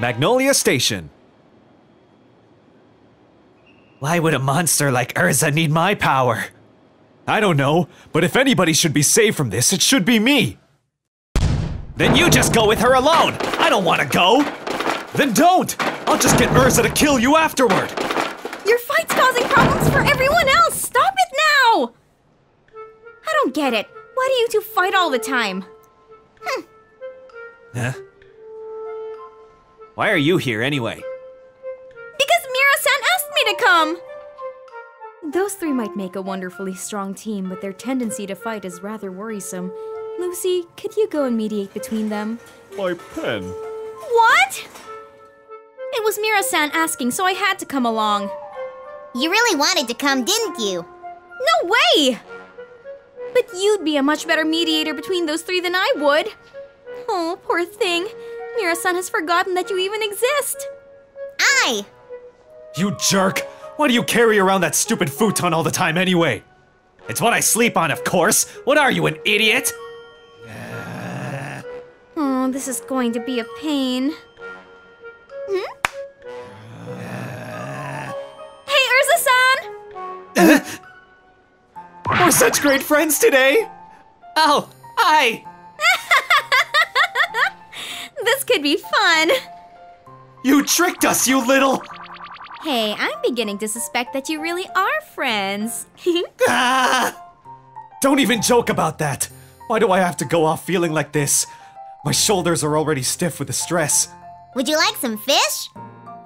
Magnolia Station. Why would a monster like Erza need my power? I don't know, but if anybody should be saved from this, it should be me. Then you just go with her alone. I don't want to go. Then don't. I'll just get Erza to kill you afterward. Your fight's causing problems for everyone else! Stop it now! I don't get it. Why do you two fight all the time? Hm. Huh? Why are you here anyway? Because Mira-san asked me to come! Those three might make a wonderfully strong team, but their tendency to fight is rather worrisome. Lucy, could you go and mediate between them? My pen. What? It was Mira-san asking, so I had to come along. You really wanted to come, didn't you? No way! But you'd be a much better mediator between those three than I would. Oh, poor thing. Mira-san has forgotten that you even exist. I! You jerk! Why do you carry around that stupid futon all the time anyway? It's what I sleep on, of course. What are you, an idiot? Oh, this is going to be a pain. Hmm? Hey, Erza-san! We're such great friends today! Oh, hi! Could be fun. You tricked us, you little... Hey, I'm beginning to suspect that you really are friends. Ah! Don't even joke about that. Why do I have to go off feeling like this? My shoulders are already stiff with the stress. Would you like some fish?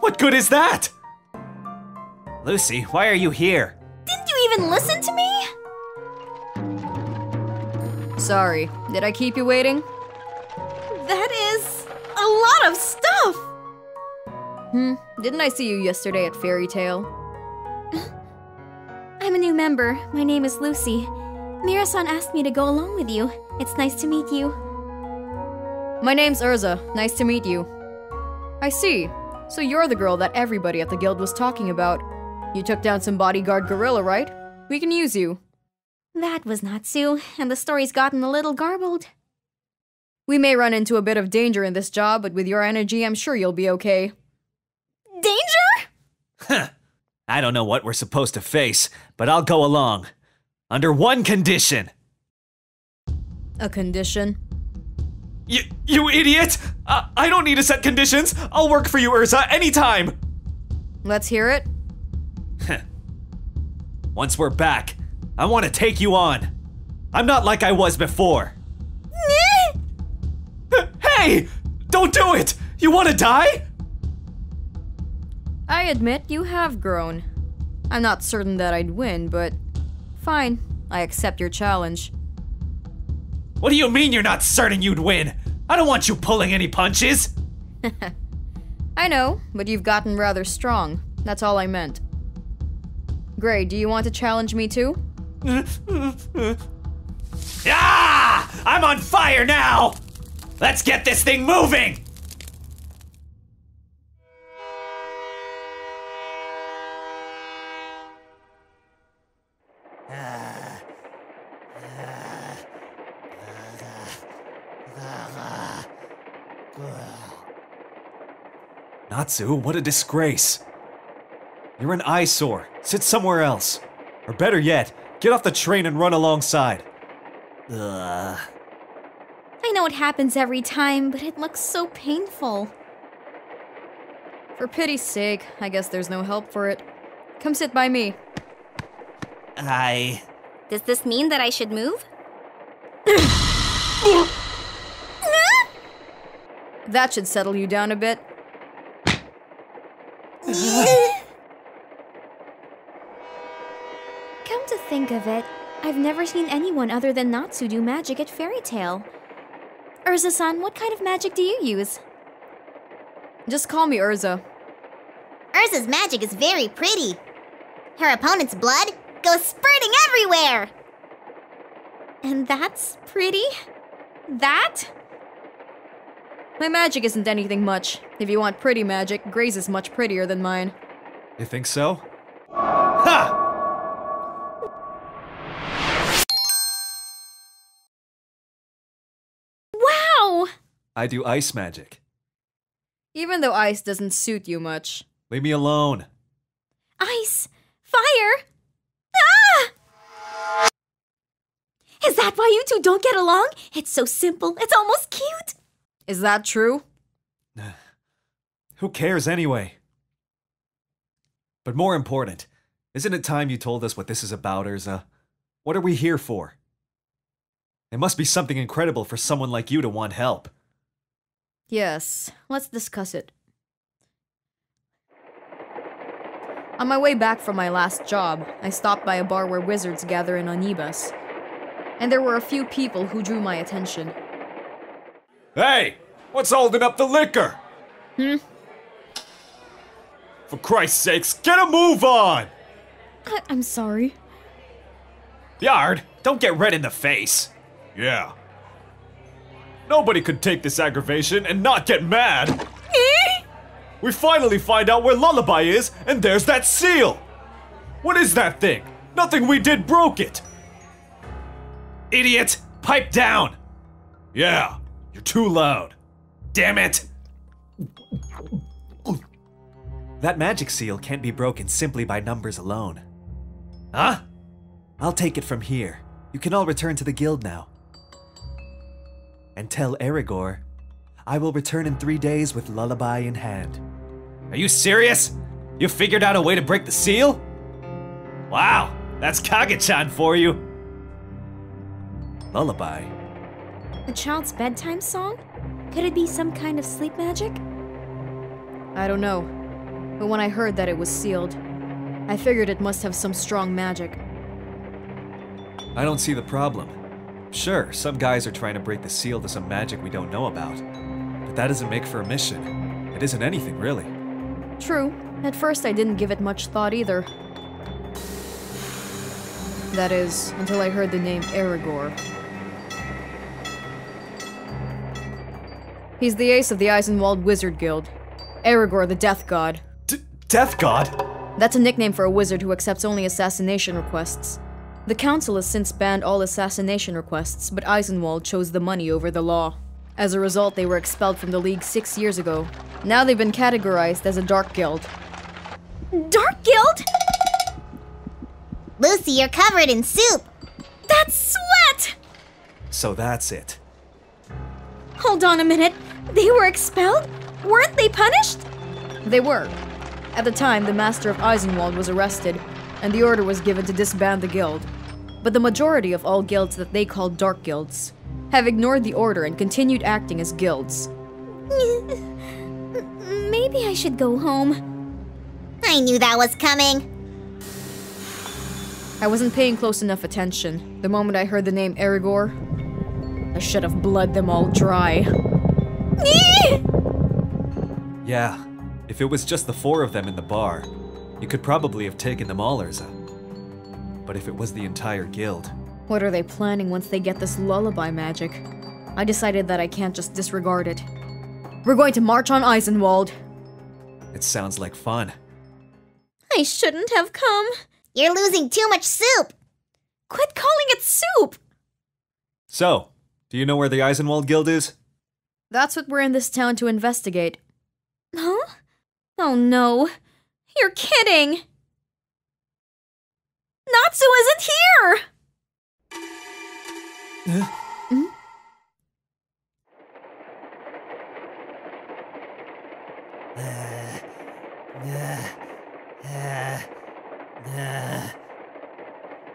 What good is that? Lucy, why are you here? Didn't you even listen to me? Sorry, did I keep you waiting? That is a lot of stuff. Hmm, didn't I see you yesterday at Fairy Tail? I'm a new member. My name is Lucy. Mira-san asked me to go along with you. It's nice to meet you. My name's Erza. Nice to meet you. I see. So you're the girl that everybody at the guild was talking about. You took down some bodyguard gorilla, right? We can use you. That was Natsu, and the story's gotten a little garbled. We may run into a bit of danger in this job, but with your energy, I'm sure you'll be okay. Danger? Huh. I don't know what we're supposed to face, but I'll go along. Under one condition. A condition? You, you idiot! Uh, I don't need to set conditions. I'll work for you, Erza, anytime. Let's hear it. Once we're back, I want to take you on. I'm not like I was before. Hey! Don't do it! You want to die? I admit you have grown. I'm not certain that I'd win, but fine. I accept your challenge. What do you mean you're not certain you'd win? I don't want you pulling any punches. I know, but you've gotten rather strong. That's all I meant. Gray, do you want to challenge me too? ah! I'm on fire now! Let's get this thing moving! Natsu, what a disgrace. You're an eyesore. Sit somewhere else. Or better yet, get off the train and run alongside. Ugh. I know it happens every time, but it looks so painful. For pity's sake, I guess there's no help for it. Come sit by me. I. Does this mean that I should move? That should settle you down a bit. Come to think of it, I've never seen anyone other than Natsu do magic at Fairy Tail. Erza-san, what kind of magic do you use? Just call me Erza. Erza's magic is very pretty. Her opponent's blood goes spurting everywhere. And that's pretty? That? My magic isn't anything much. If you want pretty magic, Gray's is much prettier than mine. You think so? I do ice magic. Even though ice doesn't suit you much. Leave me alone. Ice! Fire! Ah! Is that why you two don't get along? It's so simple, it's almost cute. Is that true? Who cares anyway? But more important, isn't it time you told us what this is about, Erza? What are we here for? It must be something incredible for someone like you to want help. Yes, let's discuss it. On my way back from my last job, I stopped by a bar where wizards gather in Onibus. And there were a few people who drew my attention. Hey! What's holding up the liquor? Hmm? For Christ's sakes, get a move on! I- I'm sorry. Yard, don't get red in the face. Yeah. Nobody could take this aggravation and not get mad. We finally find out where Lullaby is, and there's that seal! What is that thing? Nothing we did broke it! Idiot! Pipe down! Yeah, you're too loud. Damn it! That magic seal can't be broken simply by numbers alone. Huh? I'll take it from here. You can all return to the guild now. And tell Erigor, I will return in three days with Lullaby in hand. Are you serious? You figured out a way to break the seal? Wow, that's Kage-chan for you. Lullaby. A child's bedtime song? Could it be some kind of sleep magic? I don't know. But when I heard that it was sealed, I figured it must have some strong magic. I don't see the problem. Sure, some guys are trying to break the seal to some magic we don't know about. But that doesn't make for a mission. It isn't anything, really. True, at first I didn't give it much thought either. That is, until I heard the name Erigor. He's the ace of the Eisenwald Wizard Guild. Erigor, the Death God. D- Death God? That's a nickname for a wizard who accepts only assassination requests. The council has since banned all assassination requests, but Eisenwald chose the money over the law. As a result, they were expelled from the league six years ago. Now they've been categorized as a dark guild. Dark Guild? Lucy, you're covered in soup. That's sweat! So that's it. Hold on a minute. They were expelled? Weren't they punished? They were. At the time, the master of Eisenwald was arrested, and the order was given to disband the guild. But the majority of all guilds that they called dark guilds have ignored the order and continued acting as guilds. Maybe I should go home. I knew that was coming. I wasn't paying close enough attention. The moment I heard the name Erigor, I should have bled them all dry. Yeah, if it was just the four of them in the bar, you could probably have taken them all, Erza. But if it was the entire guild, What are they planning once they get this lullaby magic? I decided that I can't just disregard it. We're going to march on Eisenwald. it sounds like fun. I shouldn't have come. You're losing too much soup. Quit calling it soup! So, do you know where the Eisenwald Guild is? That's what we're in this town to investigate. Huh? Oh no. You're kidding! Natsu isn't here! Hmm?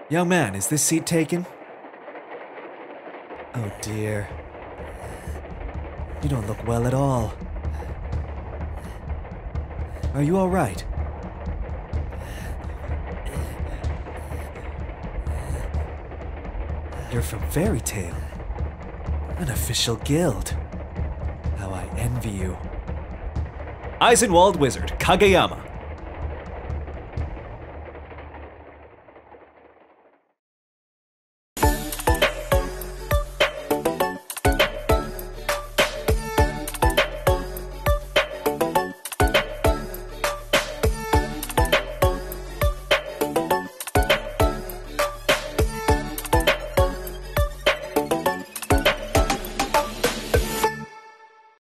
Young man, is this seat taken? Oh dear. You don't look well at all. Are you alright? You're from Fairy Tail. An official guild. How I envy you. Eisenwald Wizard Kageyama.